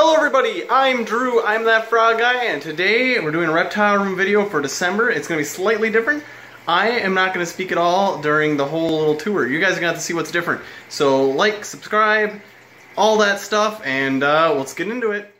Hello everybody, I'm Drew, I'm that frog guy, and today we're doing a reptile room video for December. It's going to be slightly different. I am not going to speak at all during the whole little tour. You guys are going to have to see what's different. So like, subscribe, all that stuff, and uh, let's get into it.